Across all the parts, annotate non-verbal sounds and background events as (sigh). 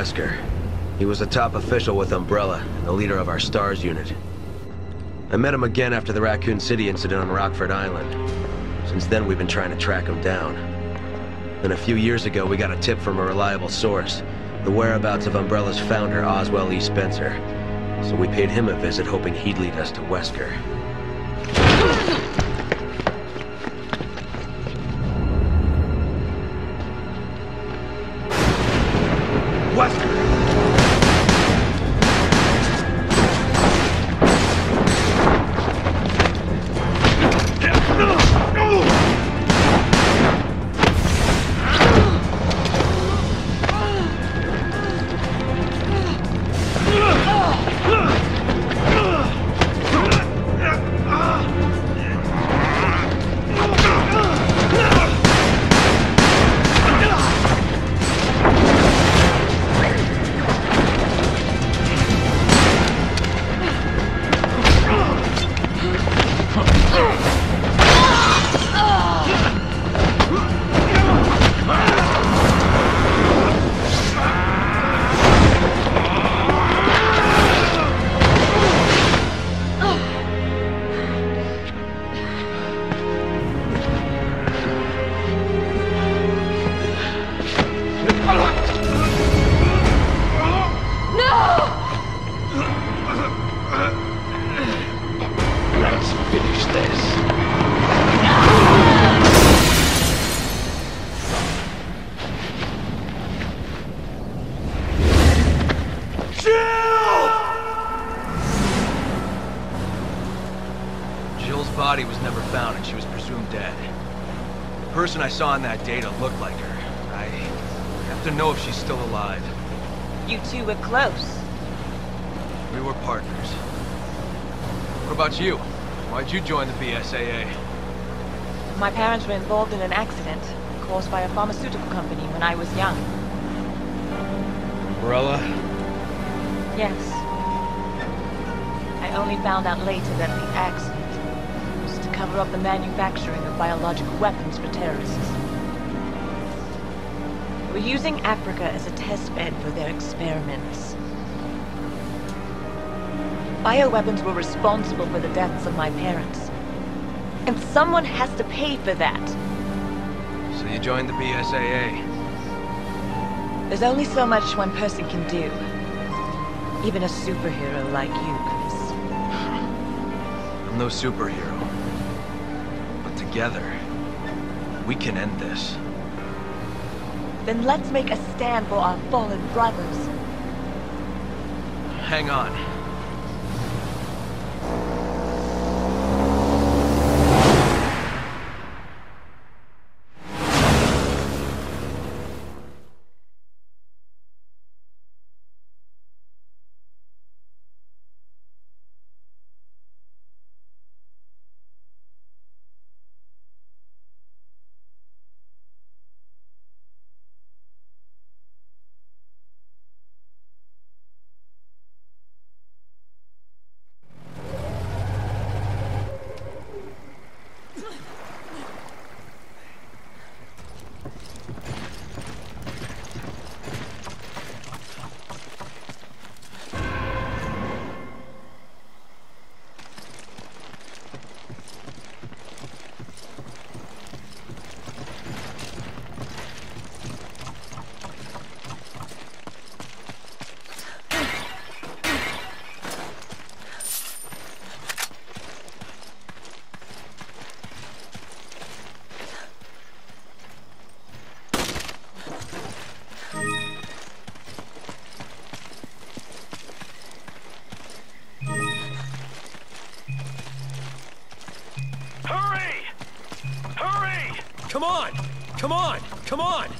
Wesker. He was a top official with Umbrella, and the leader of our STARS unit. I met him again after the Raccoon City incident on Rockfort Island. Since then, we've been trying to track him down. Then a few years ago, we got a tip from a reliable source. The whereabouts of Umbrella's founder, Oswell E. Spencer. So we paid him a visit, hoping he'd lead us to Wesker. Body Why'd you join the BSAA? My parents were involved in an accident caused by a pharmaceutical company when I was young. Umbrella? Yes. I only found out later that the accident was to cover up the manufacturing of biological weapons for terrorists. They were using Africa as a test bed for their experiments. Bioweapons were responsible for the deaths of my parents. And someone has to pay for that. So you joined the BSAA? There's only so much one person can do. Even a superhero like you, Chris. (sighs) I'm no superhero. But together, we can end this. Then let's make a stand for our fallen brothers. Hang on. Come on!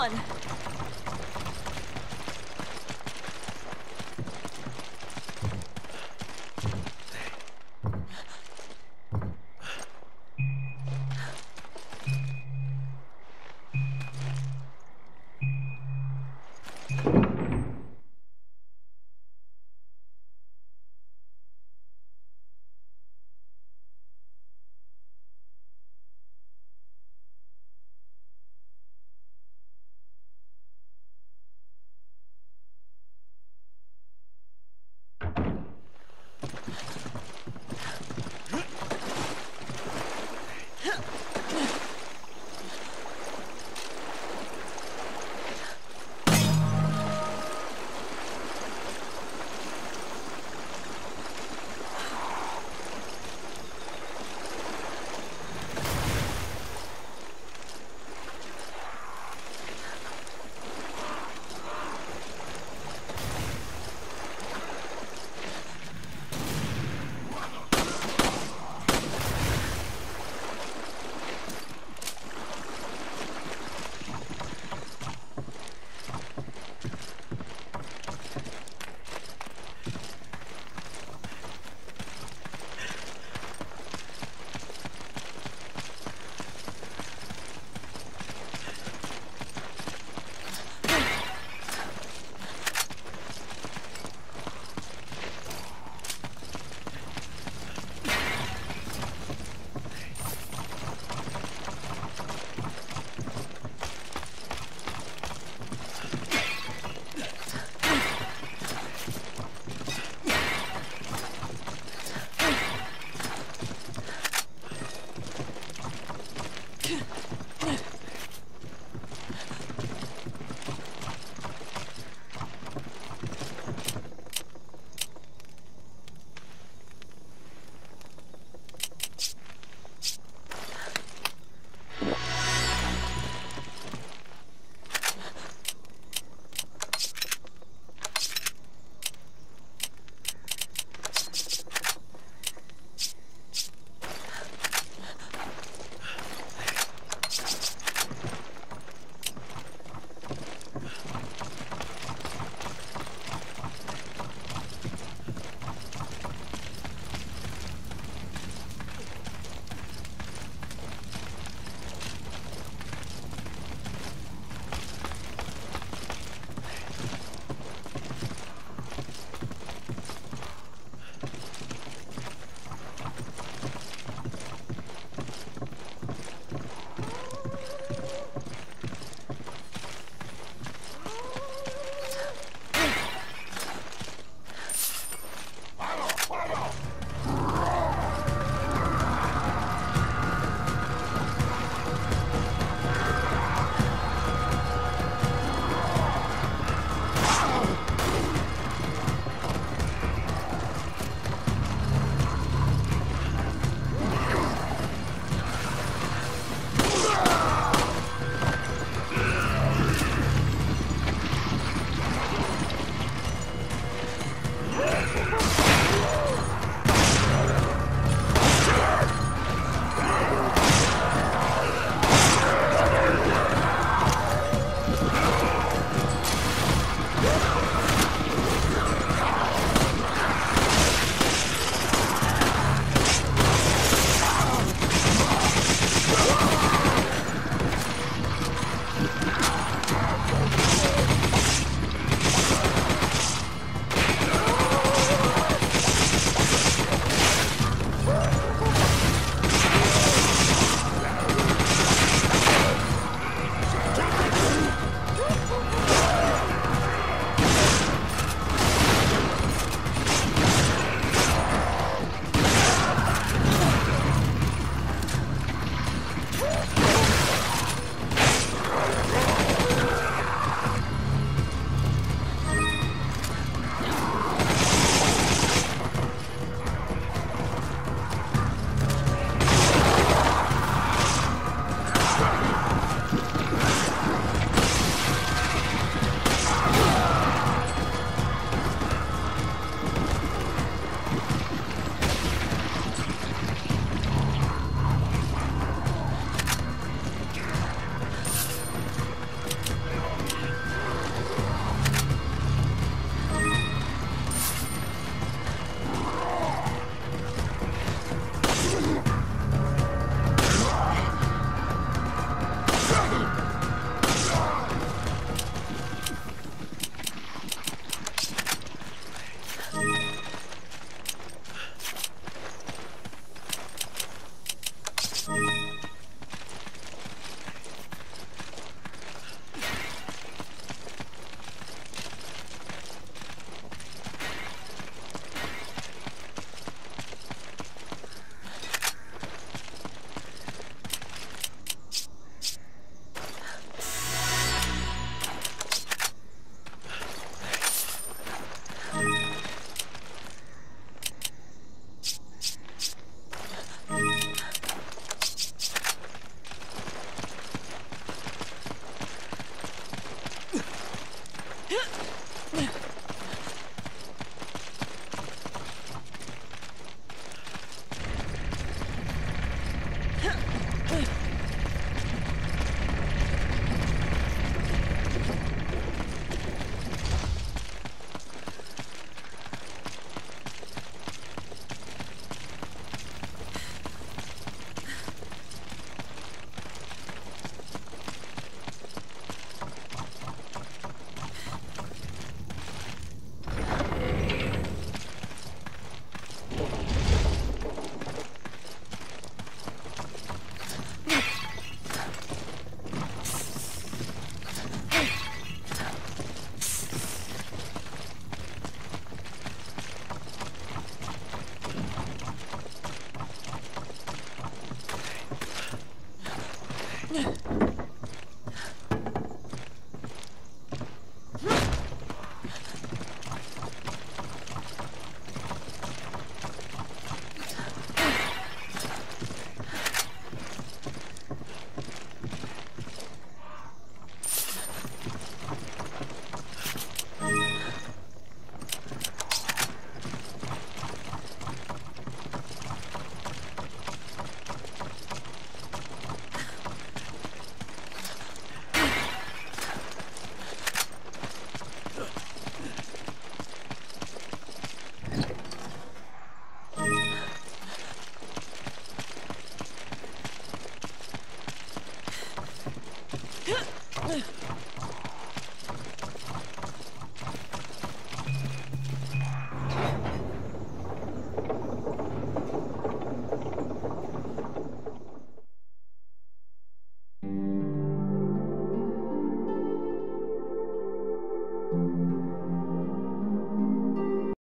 on!